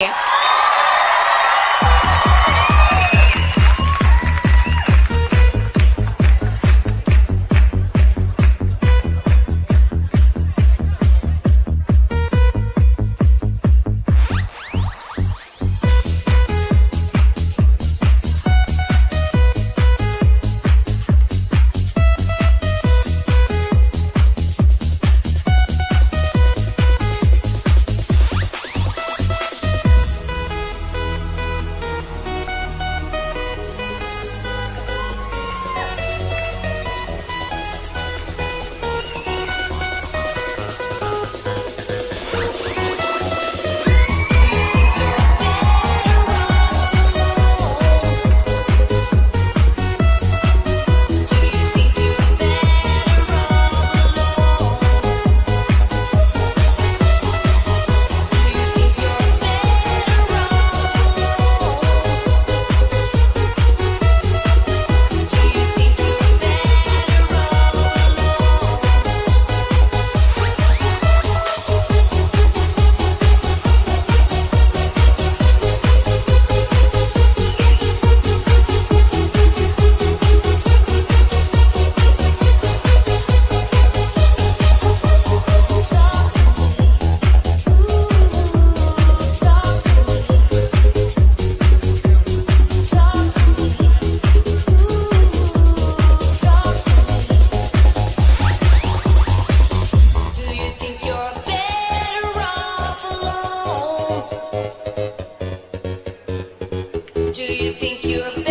Do Do you think you're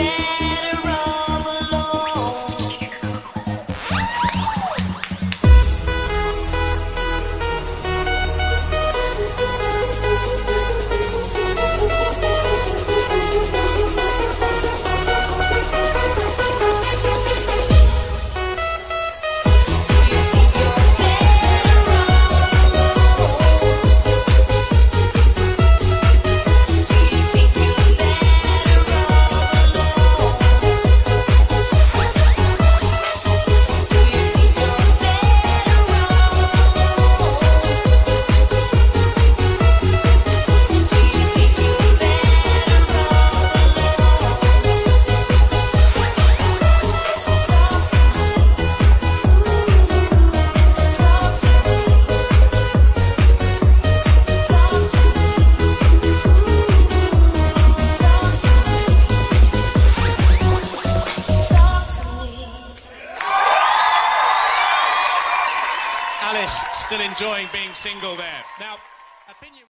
Alice still enjoying being single there. Now, opinion.